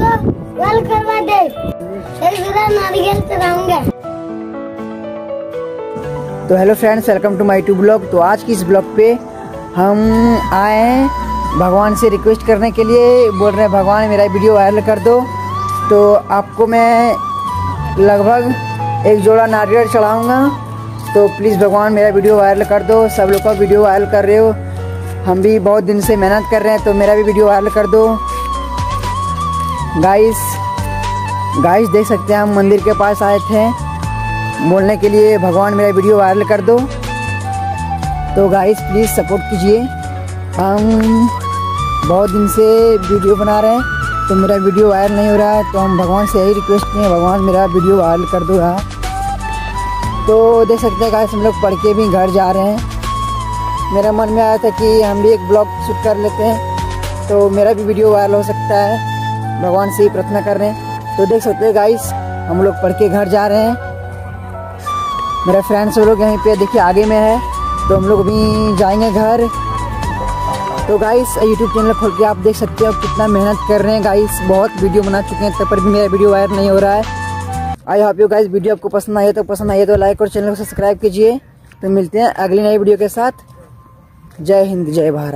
को करवा दे। नारियल चढ़ाऊँगा तो hello friends welcome to my to blog तो आज की इस ब्लॉग पे हम आए हैं भगवान से रिक्वेस्ट करने के लिए। बोल रहे हैं, भगवान, मेरा वीडियो वायरल कर दो। तो आपको मैं लगभग एक जोड़ा नारियल चढ़ाऊँगा। तो प्लीज़ भगवान, मेरा वीडियो वायरल कर दो। सब लोग का वीडियो वायरल कर रहे हो। हम भी बहुत दिन से मेहनत कर रहे हैं तो मेरा भी वीडियो वायरल कर दो। गाइस गाइस देख सकते हैं, हम मंदिर के पास आए थे। बोलने के लिए भगवान मेरा वीडियो वायरल कर दो। तो गाइस प्लीज़ सपोर्ट कीजिए। हम बहुत दिन से वीडियो बना रहे हैं तो मेरा वीडियो वायरल नहीं हो रहा है तो हम भगवान से यही रिक्वेस्ट किए भगवान मेरा वीडियो वायरल कर दो यार। तो देख सकते हैं गाइस हम लोग पढ़ के भी घर जा रहे हैं। मेरा मन में आया था कि हम भी एक ब्लॉग शूट कर लेते हैं तो मेरा भी वीडियो वायरल हो सकता है। भगवान से ही प्रार्थना कर रहे हैं। तो देख सकते हैं गाइस हम लोग पढ़ के घर जा रहे हैं। मेरा फ्रेंड्स वो लोग यहीं पे, देखिए, आगे में है। तो हम लोग अभी जाएँगे घर। तो गाइस यूट्यूब चैनल खोल के आप देख सकते हो कितना मेहनत कर रहे हैं गाइस बहुत वीडियो बना चुके हैं तब पर भी मेरा वीडियो वायरल नहीं हो रहा है। I hope you guys video आपको पसंद आए तो पसंद आए तो लाइक और चैनल को सब्सक्राइब कीजिए। तो मिलते हैं अगली नई वीडियो के साथ। जय हिंद, जय भारत।